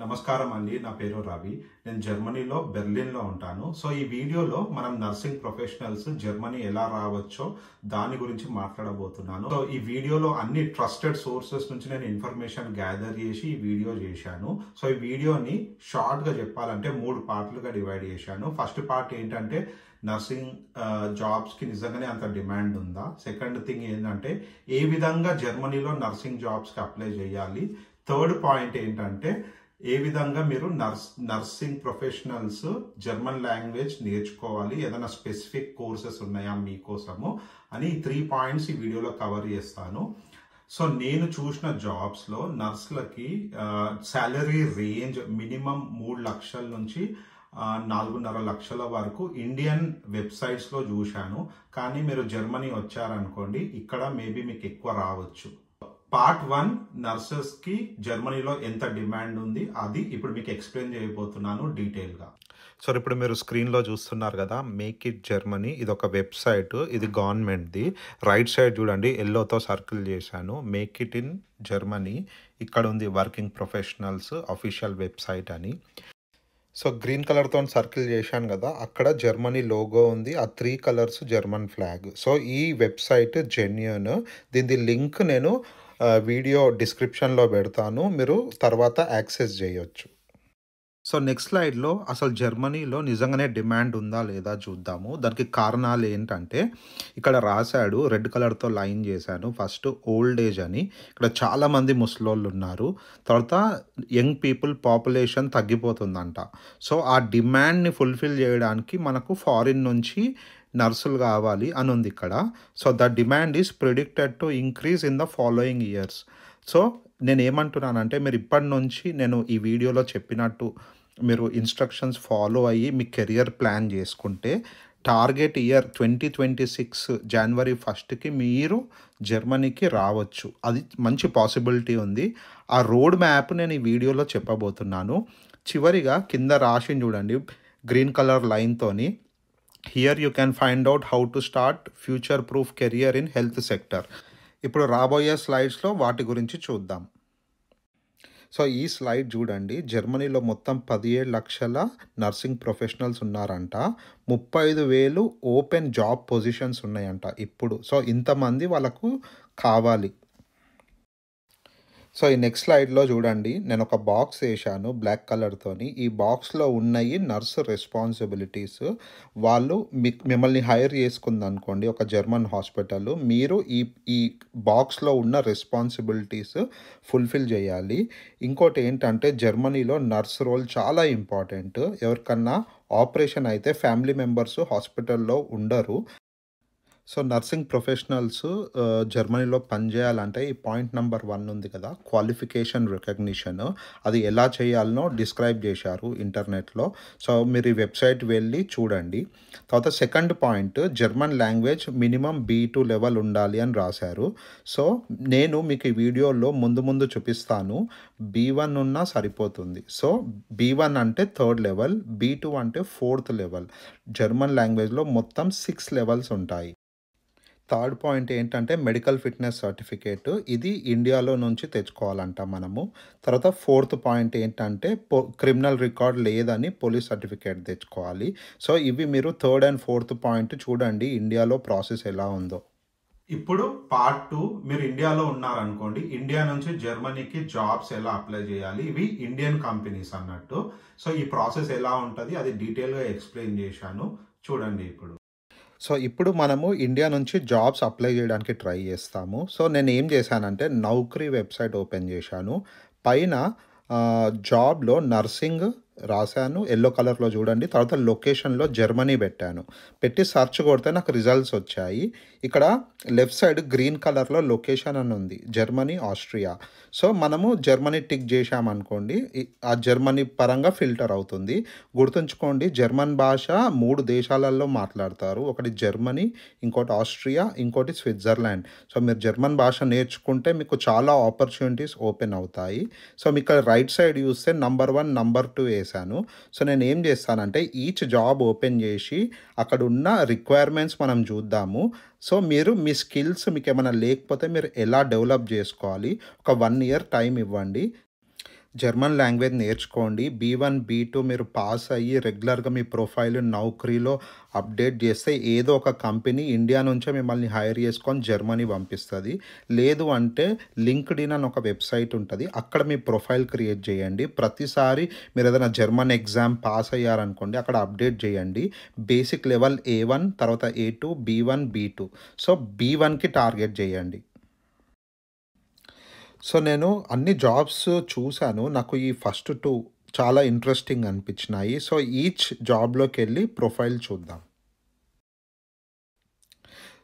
నమస్కారం అండి నా పేరు రవి. నేను జర్మనీలో బెర్లిన్లో ఉంటాను. సో ఈ వీడియోలో మనం నర్సింగ్ ప్రొఫెషనల్స్ జర్మనీ ఎలా రావచ్చో దాని గురించి మాట్లాడబోతున్నాను. సో ఈ వీడియోలో అన్ని ట్రస్టెడ్ సోర్సెస్ నుంచి నేను ఇన్ఫర్మేషన్ గ్యాదర్ చేసి ఈ వీడియో చేశాను. సో ఈ వీడియోని షార్ట్గా చెప్పాలంటే మూడు పార్ట్లుగా డివైడ్ చేశాను. ఫస్ట్ పార్ట్ ఏంటంటే నర్సింగ్ జాబ్స్కి నిజంగానే అంత డిమాండ్ ఉందా? సెకండ్ థింగ్ ఏంటంటే ఏ విధంగా జర్మనీలో నర్సింగ్ జాబ్స్కి అప్లై చేయాలి? థర్డ్ పాయింట్ ఏంటంటే ఏ విధంగా మీరు nurse nursing professionals German language నేర్చుకోవాలి? ఏదైనా స్పెసిఫిక్ కోర్సెస్ ఉన్నాయా మీకోసము? అని ఈ త్రీ పాయింట్స్ ఈ వీడియోలో కవర్ చేస్తాను. సో నేను చూసిన జాబ్స్లో నర్స్లకి శాలరీ రేంజ్ మినిమం మూడు లక్షల నుంచి నాలుగున్నర లక్షల వరకు ఇండియన్ వెబ్సైట్స్లో చూశాను. కానీ మీరు జర్మనీ వచ్చారనుకోండి ఇక్కడ మేబీ మీకు ఎక్కువ రావచ్చు. పార్ట్ వన్ నర్సెస్కి జర్మనీలో ఎంత డిమాండ్ ఉంది అది ఇప్పుడు మీకు ఎక్స్ప్లెయిన్ చేయబోతున్నాను డీటెయిల్గా సో ఇప్పుడు మీరు స్క్రీన్లో చూస్తున్నారు కదా మేక్ ఇట్ జర్మనీ ఇది ఒక వెబ్సైట్ ఇది గవర్నమెంట్ది. రైట్ సైడ్ చూడండి ఎల్లోతో సర్కిల్ చేశాను. మేక్ ఇట్ ఇన్ జర్మనీ ఇక్కడ ఉంది వర్కింగ్ ప్రొఫెషనల్స్ అఫీషియల్ వెబ్సైట్ అని. సో గ్రీన్ కలర్తో సర్కిల్ చేశాను కదా అక్కడ జర్మనీ లోగో ఉంది ఆ three colours German flag. So ఈ వెబ్సైట్ జెన్యున్. దీని లింక్ నేను వీడియో డిస్క్రిప్షన్లో పెడతాను. మీరు తర్వాత యాక్సెస్ చేయొచ్చు. సో నెక్స్ట్ స్లైడ్లో అసలు జర్మనీలో నిజంగానే డిమాండ్ ఉందా లేదా చూద్దాము. దానికి కారణాలు ఏంటంటే ఇక్కడ రాశాడు రెడ్ కలర్తో లైన్ చేశాను. ఫస్ట్ ఓల్డ్ ఏజ్ అని. ఇక్కడ చాలామంది ముసలోళ్ళు ఉన్నారు. తర్వాత యంగ్ పీపుల్ పాపులేషన్ తగ్గిపోతుందంట. సో ఆ డిమాండ్ని ఫుల్ఫిల్ చేయడానికి మనకు ఫారిన్ నుంచి నర్సులు కావాలి అని ఉంది ఇక్కడ so the demand is predicted to increase in the following years so నేను ఏమంటున్నానంటే మీరు ఇప్పటి నుంచి నేను ఈ వీడియోలో చెప్పినట్టు మీరు ఇన్స్ట్రక్షన్స్ ఫాలో అయ్యి మీ కెరియర్ ప్లాన్ చేసుకుంటే target year twenty twenty six జనవరి ఫస్ట్కి మీరు జర్మనీకి రావచ్చు. అది మంచి పాసిబిలిటీ ఉంది. ఆ రోడ్ మ్యాప్ నేను ఈ వీడియోలో చెప్పబోతున్నాను. చివరిగా కింద రాసి చూడండి. Green colour లైన్తోని here you can find out how to start future proof career in health sector ఇప్పుడు రాబోయే స్లైడ్స్లో వాటి గురించి చూద్దాం. సో ఈ స్లైడ్ చూడండి. జర్మనీలో మొత్తం పదిహేడు లక్షల నర్సింగ్ ప్రొఫెషనల్స్ ఉన్నారంట. ముప్పై ఐదు వేలు ఓపెన్ జాబ్ పొజిషన్స్ ఉన్నాయంట. ఇప్పుడు సో ఇంతమంది వాళ్ళకు కావాలి. సో ఈ నెక్స్ట్ స్లైడ్లో చూడండి నేను ఒక బాక్స్ వేశాను బ్లాక్ కలర్తోని ఈ బాక్స్లో ఉన్నాయి నర్స్ రెస్పాన్సిబిలిటీస్ వాళ్ళు మీ మిమ్మల్ని హైర్ చేసుకుంది అనుకోండి ఒక జర్మన్ హాస్పిటల్ మీరు ఈ ఈ బాక్స్లో ఉన్న రెస్పాన్సిబిలిటీస్ ఫుల్ఫిల్ చేయాలి. ఇంకోటి ఏంటంటే జర్మనీలో నర్స్ రోల్ చాలా ఇంపార్టెంట్ ఎవరికన్నా ఆపరేషన్ అయితే ఫ్యామిలీ మెంబర్స్ హాస్పిటల్లో ఉండరు. సో నర్సింగ్ ప్రొఫెషనల్స్ జర్మనీలో పనిచేయాలంటే ఈ పాయింట్ నెంబర్ వన్ ఉంది కదా క్వాలిఫికేషన్ రికగ్నిషన్. అది ఎలా చేయాలనో డిస్క్రైబ్ చేశారు ఇంటర్నెట్లో. సో మీరు ఈ వెబ్సైట్ వెళ్ళి చూడండి. తర్వాత second point German language minimum B two level ఉండాలి అని రాశారు. సో నేను మీకు ఈ వీడియోలో ముందు ముందు చూపిస్తాను. బీ వన్ ఉన్నా సరిపోతుంది. సో బీ వన్ అంటే థర్డ్ లెవెల్ బీ టూ అంటే ఫోర్త్ లెవెల్. జర్మన్ లాంగ్వేజ్లో మొత్తం సిక్స్ లెవెల్స్ ఉంటాయి. థర్డ్ పాయింట్ ఏంటంటే మెడికల్ ఫిట్నెస్ సర్టిఫికేట్. ఇది ఇండియాలో నుంచి తెచ్చుకోవాలంట మనము. తర్వాత ఫోర్త్ పాయింట్ ఏంటంటే పో క్రిమినల్ రికార్డ్ లేదని పోలీస్ సర్టిఫికేట్ తెచ్చుకోవాలి. సో ఇవి మీరు థర్డ్ అండ్ ఫోర్త్ పాయింట్ చూడండి ఇండియాలో ప్రాసెస్ ఎలా ఉందో. ఇప్పుడు పార్ట్ టూ మీరు ఇండియాలో ఉన్నారనుకోండి ఇండియా నుంచి జర్మనీకి జాబ్స్ ఎలా అప్లై చేయాలి? ఇవి ఇండియన్ కంపెనీస్ అన్నట్టు. సో ఈ ప్రాసెస్ ఎలా ఉంటుంది? అది డీటెయిల్గా ఎక్స్ప్లెయిన్ చేశాను. చూడండి ఇప్పుడు. సో ఇప్పుడు మనము ఇండియా నుంచి జాబ్స్ అప్లై చేయడానికి ట్రై చేస్తాము. సో నేను ఏం చేశానంటే నౌకరీ వెబ్సైట్ ఓపెన్ చేశాను. పైన జాబ్లో నర్సింగ్ రాశాను ఎల్లో కలర్లో చూడండి. తర్వాత లొకేషన్లో జర్మనీ పెట్టాను. పెట్టి సెర్చ్ కొడితే నాకు రిజల్ట్స్ వచ్చాయి. ఇక్కడ లెఫ్ట్ సైడ్ గ్రీన్ కలర్లో లొకేషన్ అని ఉంది. జర్మనీ ఆస్ట్రియా సో మనము జర్మనీ టిక్ చేశామనుకోండి ఆ జర్మనీ పరంగా ఫిల్టర్ అవుతుంది. గుర్తుంచుకోండి జర్మన్ భాష మూడు దేశాలలో మాట్లాడతారు. ఒకటి జర్మనీ ఇంకోటి ఆస్ట్రియా ఇంకోటి స్విట్జర్లాండ్ సో మీరు జర్మన్ భాష నేర్చుకుంటే మీకు చాలా ఆపర్చునిటీస్ ఓపెన్ అవుతాయి. సో మీకు ఇక్కడ రైట్ సైడ్ చూస్తే నంబర్ వన్ నంబర్ టూ చేశాను. సో నేను ఏం చేస్తానంటే ఈచ్ జాబ్ ఓపెన్ చేసి అక్కడ ఉన్న రిక్వైర్మెంట్స్ మనం చూద్దాము. సో మీరు మీ స్కిల్స్ మీకు ఏమైనా లేకపోతే మీరు ఎలా డెవలప్ చేసుకోవాలి? ఒక వన్ ఇయర్ టైం ఇవ్వండి. జర్మన్ లాంగ్వేజ్ నేర్చుకోండి. బీ వన్ బీ టూ మీరు పాస్ అయ్యి రెగ్యులర్గా మీ ప్రొఫైల్ నౌకరీలో అప్డేట్ చేస్తే ఏదో ఒక కంపెనీ ఇండియా నుంచే మిమ్మల్ని హైర్ చేసుకొని జర్మనీ పంపిస్తుంది. లేదు అంటే లింక్డ్ ఇన్ అని ఒక వెబ్సైట్ ఉంటుంది. అక్కడ మీ ప్రొఫైల్ క్రియేట్ చేయండి. ప్రతిసారి మీరు ఏదైనా జర్మన్ ఎగ్జామ్ పాస్ అయ్యారనుకోండి అక్కడ అప్డేట్ చేయండి. బేసిక్ లెవెల్ ఏ వన్ తర్వాత A two B one B two. So B వన్కి టార్గెట్ చేయండి. సో నేను అన్ని జాబ్స్ చూశాను. నాకు ఈ ఫస్ట్ టూ చాలా ఇంట్రెస్టింగ్ అనిపించినాయి. సో ఈచ్ జాబ్లోకి వెళ్ళి ప్రొఫైల్ చూద్దాం.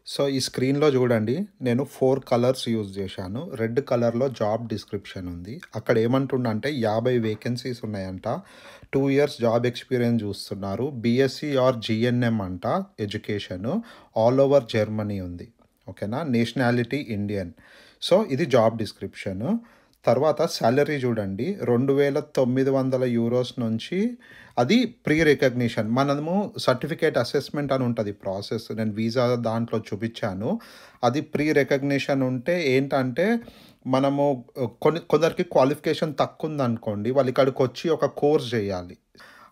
సో ఈ స్క్రీన్లో చూడండి నేను ఫోర్ కలర్స్ యూజ్ చేశాను. రెడ్ కలర్లో జాబ్ డిస్క్రిప్షన్ ఉంది. అక్కడ ఏమంటుండంటే యాభై వేకెన్సీస్ ఉన్నాయంట. టూ ఇయర్స్ జాబ్ ఎక్స్పీరియన్స్ చూస్తున్నారు. బీఎస్సీ ఆర్ జిఎన్ఎం అంట ఎడ్యుకేషన్. ఆల్ ఓవర్ జర్మనీ ఉంది. ఓకేనా? Nationality Indian. సో ఇది జాబ్ డిస్క్రిప్షన్. తర్వాత శాలరీ చూడండి. రెండు వేల తొమ్మిది వందల యూరోస్ నుంచి అది ప్రీ రికగ్నిషన్ మనము సర్టిఫికేట్ అసెస్మెంట్ అని ఉంటుంది ప్రాసెస్. నేను వీసా దాంట్లో చూపించాను. అది ప్రీ రికగ్నిషన్ ఉంటే ఏంటంటే మనము కొన్ని కొందరికి క్వాలిఫికేషన్ తక్కువ ఉందనుకోండి వాళ్ళు ఇక్కడికి వచ్చి ఒక కోర్స్ చేయాలి.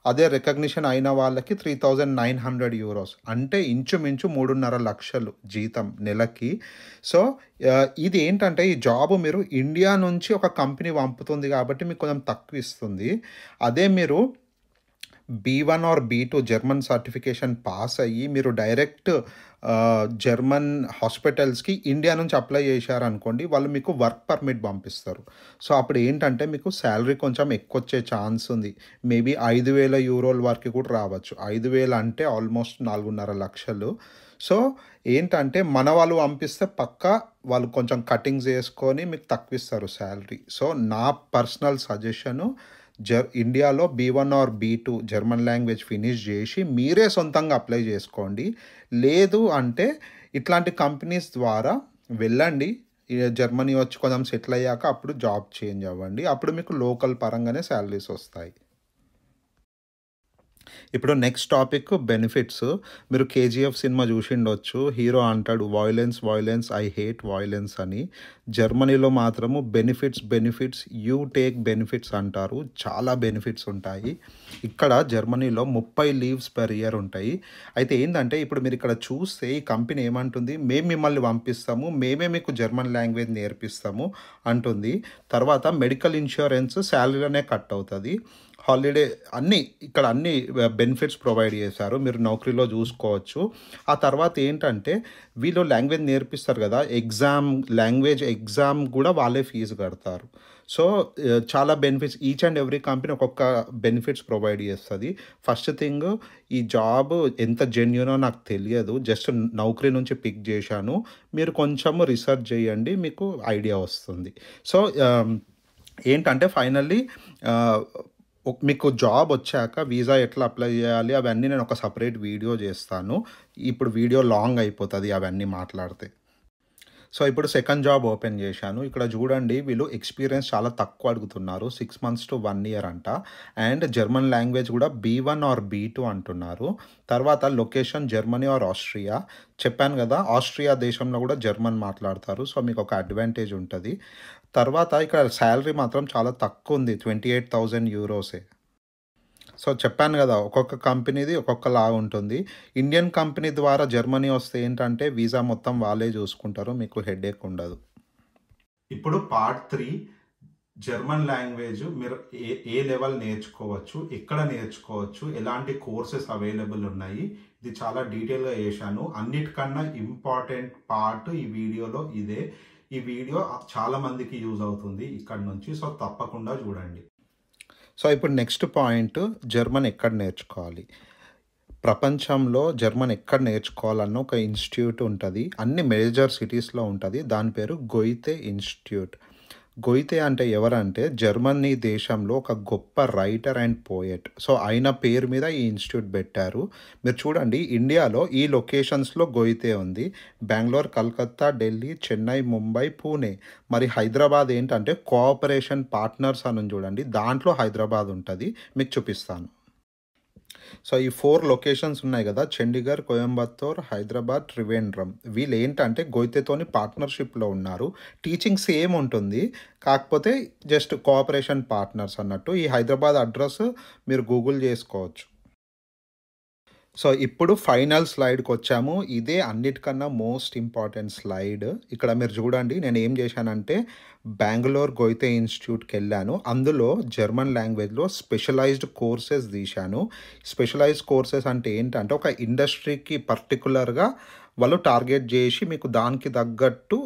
అదే రికగ్నిషన్ అయిన వాళ్ళకి three thousand nine hundred euros. అంటే ఇంచుమించు మూడున్నర లక్షలు జీతం నెలకి. సో ఇది ఏంటంటే ఈ జాబ్ మీరు ఇండియా నుంచి ఒక కంపెనీ పంపుతుంది కాబట్టి మీకు కొంచెం తక్కువ ఇస్తుంది. అదే మీరు B one or B two German certification pass అయ్యి మీరు డైరెక్ట్ జర్మన్ హాస్పిటల్స్కి ఇండియా నుంచి అప్లై చేశారనుకోండి వాళ్ళు మీకు వర్క్ పర్మిట్ పంపిస్తారు. సో అప్పుడు ఏంటంటే మీకు శాలరీ కొంచెం ఎక్కువ వచ్చే ఛాన్స్ ఉంది. మేబీ ఐదు వేల యూరోల వరకు కూడా రావచ్చు. ఐదు వేలు అంటే ఆల్మోస్ట్ నాలుగున్నర లక్షలు. సో ఏంటంటే మన వాళ్ళు పంపిస్తే పక్క వాళ్ళు కొంచెం కటింగ్స్ వేసుకొని మీకు తక్కువ ఇస్తారు శాలరీ సో నా పర్సనల్ సజెషను జర్ ఇండియాలో B one or B two German language finish చేసి మీరే సొంతంగా అప్లై చేసుకోండి. లేదు అంటే ఇట్లాంటి కంపెనీస్ ద్వారా వెళ్ళండి. జర్మనీ వచ్చి కొంచెం సెటిల్ అయ్యాక అప్పుడు జాబ్ చేంజ్ అవ్వండి. అప్పుడు మీకు లోకల్ పరంగానే శాలరీస్ వస్తాయి. ఇప్పుడు నెక్స్ట్ టాపిక్ బెనిఫిట్స్ మీరు కేజీఎఫ్ సినిమా చూసిండొచ్చు. హీరో అంటాడు violence violence I hate violence అని. జర్మనీలో మాత్రము benefits benefits you take benefits అంటారు. చాలా బెనిఫిట్స్ ఉంటాయి. ఇక్కడ జర్మనీలో ముప్పై లీవ్స్ పర్ ఇయర్ ఉంటాయి. అయితే ఏంటంటే ఇప్పుడు మీరు ఇక్కడ చూస్తే ఈ కంపెనీ ఏమంటుంది? మేము మిమ్మల్ని పంపిస్తాము. మేమే మీకు జర్మన్ లాంగ్వేజ్ నేర్పిస్తాము అంటుంది. తర్వాత మెడికల్ ఇన్సూరెన్స్ శాలరీలోనే కట్ అవుతుంది. హాలిడే అన్నీ ఇక్కడ అన్ని బెనిఫిట్స్ ప్రొవైడ్ చేశారు. మీరు నౌకరీలో చూసుకోవచ్చు. ఆ తర్వాత ఏంటంటే వీళ్ళు లాంగ్వేజ్ నేర్పిస్తారు కదా ఎగ్జామ్ లాంగ్వేజ్ ఎగ్జామ్ కూడా వాళ్ళే ఫీజు కడతారు. సో చాలా benefits each and every company ఒక్కొక్క బెనిఫిట్స్ ప్రొవైడ్ చేస్తుంది. ఫస్ట్ థింగ్ ఈ జాబ్ ఎంత జెన్యునో నాకు తెలియదు. జస్ట్ నౌకరీ నుంచి పిక్ చేశాను. మీరు కొంచెము రీసెర్చ్ చేయండి మీకు ఐడియా వస్తుంది. సో ఏంటంటే ఫైనల్లీ మీకు జాబ్ వచ్చాక వీసా ఎట్లా అప్లై చేయాలి? అవన్నీ నేను ఒక సపరేట్ వీడియో చేస్తాను. ఇప్పుడు వీడియో లాంగ్ అయిపోతుంది అవన్నీ మాట్లాడితే. సో ఇప్పుడు సెకండ్ జాబ్ ఓపెన్ చేశాను. ఇక్కడ చూడండి వీళ్ళు ఎక్స్పీరియన్స్ చాలా తక్కువ అడుగుతున్నారు. Six months to one year అంట. అండ్ జర్మన్ లాంగ్వేజ్ కూడా B one or B two అంటున్నారు. తర్వాత లొకేషన్ జర్మనీ ఆర్ ఆస్ట్రియా చెప్పాను కదా ఆస్ట్రియా దేశంలో కూడా జర్మన్ మాట్లాడతారు. సో మీకు ఒక అడ్వాంటేజ్ ఉంటుంది. తర్వాత ఇక్కడ శాలరీ మాత్రం చాలా తక్కువ ఉంది. ట్వంటీ ఎయిట్ థౌజండ్ యూరోసే సో చెప్పాను కదా ఒక్కొక్క కంపెనీది ఒక్కొక్కలా ఉంటుంది. ఇండియన్ కంపెనీ ద్వారా జర్మనీ వస్తే ఏంటంటే వీసా మొత్తం వాళ్ళే చూసుకుంటారు మీకు హెడేక్ ఉండదు. ఇప్పుడు పార్ట్ త్రీ జర్మన్ లాంగ్వేజ్ మీరు ఏ ఏ లెవెల్ నేర్చుకోవచ్చు ఎక్కడ నేర్చుకోవచ్చు ఎలాంటి కోర్సెస్ అవైలబుల్ ఉన్నాయి ఇది చాలా డీటెయిల్గా చేశాను. అన్నిటికన్నా ఇంపార్టెంట్ పార్ట్ ఈ వీడియోలో ఇదే. ఈ వీడియో చాలా మందికి యూజ్ అవుతుంది ఇక్కడ నుంచి సో తప్పకుండా చూడండి. సో ఇప్పుడు నెక్స్ట్ పాయింట్ జర్మన్ ఎక్కడ నేర్చుకోవాలి? ప్రపంచంలో జర్మన్ ఎక్కడ నేర్చుకోవాలన్న ఒక ఇన్స్టిట్యూట్ ఉంటుంది. అన్ని మేజర్ సిటీస్లో ఉంటుంది. దాని పేరు గొయితే ఇన్స్టిట్యూట్ గొయితే అంటే ఎవరంటే జర్మనీ దేశంలో ఒక గొప్ప రైటర్ అండ్ పోయెట్. సో ఆయన పేరు మీద ఈ ఇన్స్టిట్యూట్ పెట్టారు. మీరు చూడండి ఇండియాలో ఈ లొకేషన్స్లో గొయితే ఉంది. బెంగళూరు కలకత్తా ఢిల్లీ చెన్నై ముంబై పూణే. మరి హైదరాబాద్ ఏంటంటే కోఆపరేషన్ పార్ట్నర్స్ అని చూడండి. దాంట్లో హైదరాబాద్ ఉంటుంది. మీకు చూపిస్తాను. సో ఈ ఫోర్ లొకేషన్స్ ఉన్నాయి కదా చండీగఢ్ కోయంబత్తూర్ హైదరాబాద్ త్రివేంద్రం వీళ్ళు ఏంటంటే గోయితేతోని పార్ట్నర్షిప్లో ఉన్నారు. టీచింగ్ సేమ్ ఉంటుంది. కాకపోతే జస్ట్ కోఆపరేషన్ పార్ట్నర్స్ అన్నట్టు. ఈ హైదరాబాద్ అడ్రస్ మీరు గూగుల్ చేసుకోవచ్చు. సో ఇప్పుడు ఫైనల్ స్లైడ్కి వచ్చాము. ఇదే అన్నిటికన్నా మోస్ట్ ఇంపార్టెంట్ స్లైడ్. ఇక్కడ మీరు చూడండి నేను ఏం చేశానంటే బెంగళూరు గోయితే ఇన్స్టిట్యూట్కి వెళ్ళాను అందులో జర్మన్ లాంగ్వేజ్లో స్పెషలైజ్డ్ కోర్సెస్ తీశాను. స్పెషలైజ్డ్ కోర్సెస్ అంటే ఏంటంటే ఒక ఇండస్ట్రీకి పర్టికులర్గా వాళ్ళు టార్గెట్ చేసి మీకు దానికి తగ్గట్టు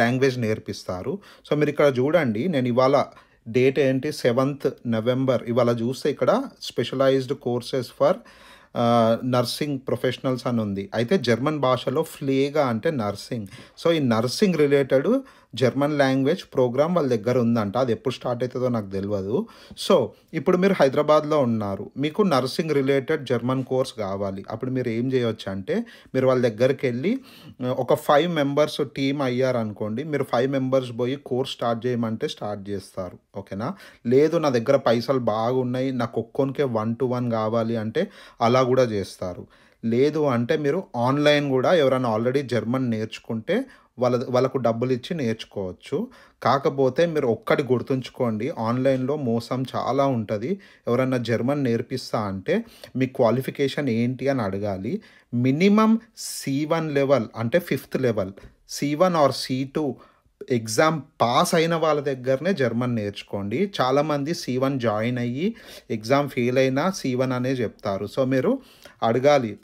లాంగ్వేజ్ నేర్పిస్తారు. సో మీరు ఇక్కడ చూడండి నేను ఇవాళ డేట్ ఏంటి? Seventh November. ఇవాళ చూస్తే ఇక్కడ specialised courses for nursing professionals అని ఉంది. అయితే జర్మన్ భాషలో ఫ్లేగా అంటే నర్సింగ్. సో ఈ nursing related German language programme వాళ్ళ దగ్గర ఉందంట. అది ఎప్పుడు స్టార్ట్ అవుతుందో నాకు తెలియదు సో ఇప్పుడు మీరు హైదరాబాద్లో ఉన్నారు. మీకు నర్సింగ్ రిలేటెడ్ జర్మన్ కోర్స్ కావాలి. అప్పుడు మీరు ఏం చేయొచ్చు అంటే మీరు వాళ్ళ దగ్గరికి వెళ్ళి ఒక ఫైవ్ మెంబర్స్ టీమ్ అయ్యారనుకోండి మీరు ఫైవ్ మెంబర్స్ పోయి కోర్స్ స్టార్ట్ చేయమంటే స్టార్ట్ చేస్తారు. ఓకేనా లేదు నా దగ్గర పైసలు బాగున్నాయి నాకు ఒక్కొనికే వన్ టు వన్ కావాలి అంటే అలా కూడా చేస్తారు. లేదు అంటే మీరు ఆన్లైన్ కూడా ఎవరైనా ఆల్రెడీ జర్మన్ నేర్చుకుంటే వాళ్ళ వాళ్ళకు డబ్బులు ఇచ్చి నేర్చుకోవచ్చు. కాకపోతే మీరు ఒక్కటి గుర్తుంచుకోండి ఆన్లైన్లో మోసం చాలా ఉంటుంది. ఎవరన్నా జర్మన్ నేర్పిస్తా అంటే మీ క్వాలిఫికేషన్ ఏంటి అని అడగాలి. మినిమం సి వన్ లెవెల్ అంటే fifth level C one or C two exam pass అయిన వాళ్ళ దగ్గరనే జర్మన్ నేర్చుకోండి. చాలామంది సి వన్ జాయిన్ అయ్యి ఎగ్జామ్ ఫెయిల్ అయినా సి వన్ అనే చెప్తారు. సో మీరు అడగాలి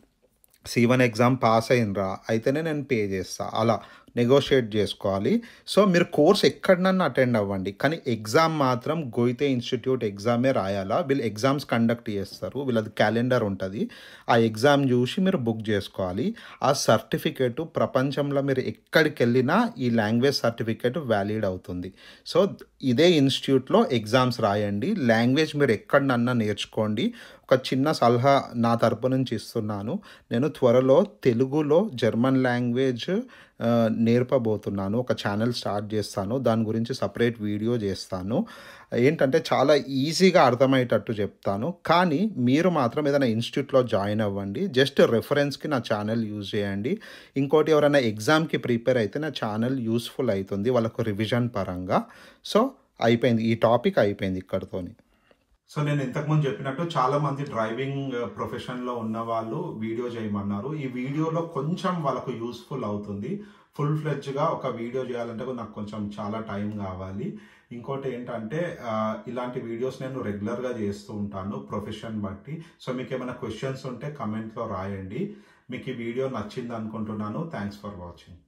సి వన్ ఎగ్జామ్ పాస్ అయినరా అయితేనే నేను పే చేస్తా అలా. నెగోషియేట్ చేసుకోవాలి. సో మీరు కోర్స్ ఎక్కడనన్నా అటెండ్ అవ్వండి. కానీ ఎగ్జామ్ మాత్రం గోయితే ఇన్స్టిట్యూట్ ఎగ్జామే రాయాలా? వీళ్ళు ఎగ్జామ్స్ కండక్ట్ చేస్తారు. వీళ్ళది క్యాలెండర్ ఉంటుంది. ఆ ఎగ్జామ్ చూసి మీరు బుక్ చేసుకోవాలి. ఆ సర్టిఫికేట్ ప్రపంచంలో మీరు ఎక్కడికి వెళ్ళినా ఈ లాంగ్వేజ్ సర్టిఫికేట్ వ్యాలిడ్ అవుతుంది. సో ఇదే ఇన్స్టిట్యూట్లో ఎగ్జామ్స్ రాయండి. లాంగ్వేజ్ మీరు ఎక్కడనన్నా నేర్చుకోండి. ఒక చిన్న సలహా నా తరపు నుంచి ఇస్తున్నాను. నేను త్వరలో తెలుగులో జర్మన్ లాంగ్వేజ్ నేర్పబోతున్నాను ఒక ఛానల్ స్టార్ట్ చేస్తాను దాని గురించి సపరేట్ వీడియో చేస్తాను. ఏంటంటే చాలా ఈజీగా అర్థమయ్యేటట్టు చెప్తాను. కానీ మీరు మాత్రం ఏదైనా ఇన్స్టిట్యూట్లో జాయిన్ అవ్వండి జస్ట్ రెఫరెన్స్కి నా ఛానల్ యూజ్ చేయండి. ఇంకోటి ఎవరైనా ఎగ్జామ్కి ప్రిపేర్ అయితే నా ఛానల్ యూస్ఫుల్ అవుతుంది వాళ్ళకు రివిజన్ పరంగా. సో అయిపోయింది ఈ టాపిక్ అయిపోయింది ఇక్కడితోని. సో నేను ఇంతకుముందు చెప్పినట్టు చాలా మంది డ్రైవింగ్ ప్రొఫెషన్లో ఉన్న వాళ్ళు వీడియో చేయమన్నారు. ఈ వీడియోలో కొంచెం వాళ్ళకు యూస్ఫుల్ అవుతుంది. ఫుల్ ఫ్లెడ్జ్గా ఒక వీడియో చేయాలంటే నాకు కొంచెం చాలా టైం కావాలి. ఇంకోటి ఏంటంటే ఇలాంటి వీడియోస్ నేను రెగ్యులర్గా చేస్తూ ఉంటాను ప్రొఫెషన్ బట్టి. సో మీకు ఏమైనా క్వశ్చన్స్ ఉంటే కమెంట్లో రాయండి. మీకు ఈ వీడియో నచ్చింది అనుకుంటున్నాను. Thanks for watching.